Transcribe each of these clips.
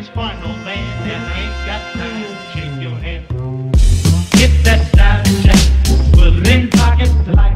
fun, old man, and ain't got time to shake your hand. Get that Snapchat, put in pockets back.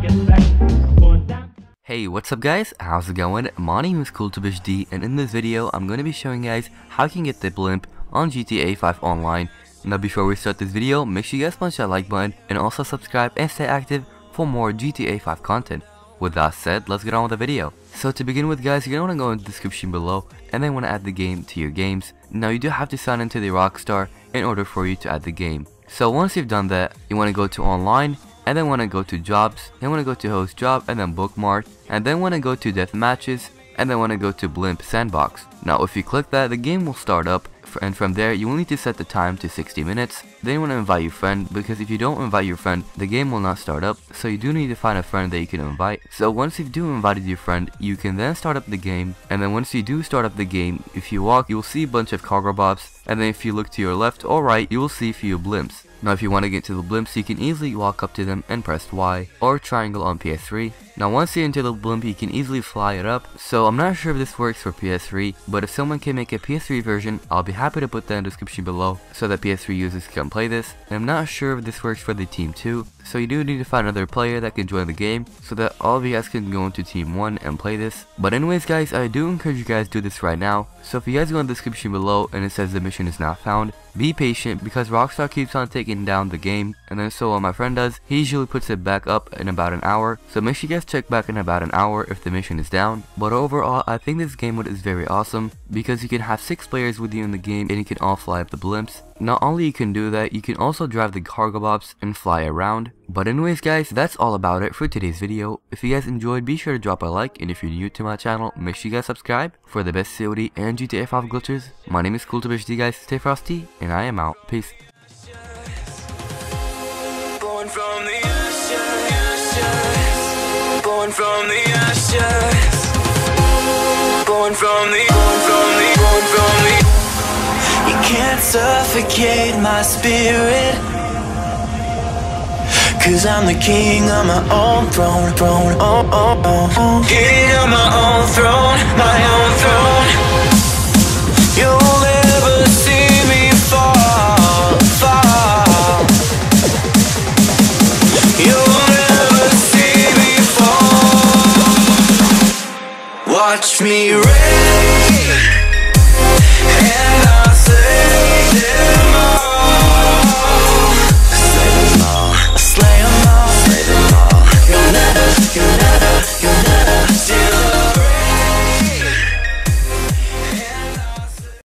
Hey, what's up guys? How's it going? My name is KoolTubeHD and in this video, I'm going to be showing you guys how you can get the blimp on GTA 5 Online. Now before we start this video, make sure you guys punch that like button and also subscribe and stay active for more GTA 5 content. With that said, let's get on with the video. So to begin with guys, you're going to go in the description below and then want to add the game to your games. Now you do have to sign into the Rockstar in order for you to add the game. So once you've done that, you want to go to online and then want to go to jobs, then want to go to host job and then bookmark and then want to go to death matches and then want to go to blimp sandbox. Now if you click that, the game will start up and from there you will need to set the time to 60 minutes. Then you want to invite your friend because if you don't invite your friend, the game will not start up. So you do need to find a friend that you can invite. So once you do invited your friend, you can then start up the game. And then once you do start up the game, if you walk, you will see a bunch of Cargobobs. And then if you look to your left or right, you will see a few blimps. Now if you want to get to the blimps, you can easily walk up to them and press Y or triangle on PS3. Now once you're into the blimp, you can easily fly it up. So I'm not sure if this works for PS3, but if someone can make a PS3 version, I'll be happy to put that in the description below so that PS3 users can play this. And I'm not sure if this works for the Team 2, so you do need to find another player that can join the game so that all of you guys can go into Team 1 and play this. But anyways guys, I do encourage you guys to do this right now. So if you guys go in the description below and it says the mission is not found, be patient because Rockstar keeps on taking down the game and then so what my friend does, he usually puts it back up in about an hour. So make sure you guys check back in about an hour if the mission is down. But overall, I think this game mode is very awesome because you can have 6 players with you in the game and you can all fly up the blimps. Not only you can do that, you can also drive the Cargobobs and fly around. But anyways guys, that's all about it for today's video. If you guys enjoyed, be sure to drop a like and if you're new to my channel, make sure you guys subscribe for the best COD and GTA 5 glitches. My name is KoolTubeHD guys, stay frosty, and I am out. Peace. Born from the ashes, born from the ashes, born from the, born from the, born from the. You can't suffocate my spirit. Cause I'm the king on my own throne, throne, oh, oh, oh, oh. King on my own You know